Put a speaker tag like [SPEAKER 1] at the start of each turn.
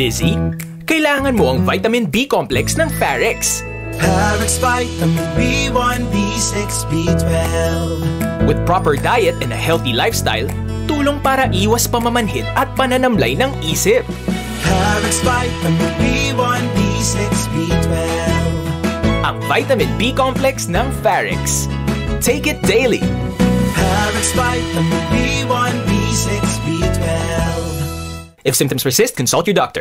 [SPEAKER 1] Busy? Kailangan mo ang vitamin B complex ng Farex.
[SPEAKER 2] Parex Vitamin B1, B6, B12
[SPEAKER 1] With proper diet and a healthy lifestyle, tulong para iwas pamamanhid at pananamlay ng isip.
[SPEAKER 2] Parex Vitamin B1, B6, B12
[SPEAKER 1] Ang vitamin B complex ng Farex. Take it daily.
[SPEAKER 2] Parex Vitamin B1, B6, B12
[SPEAKER 1] If symptoms persist, consult your doctor.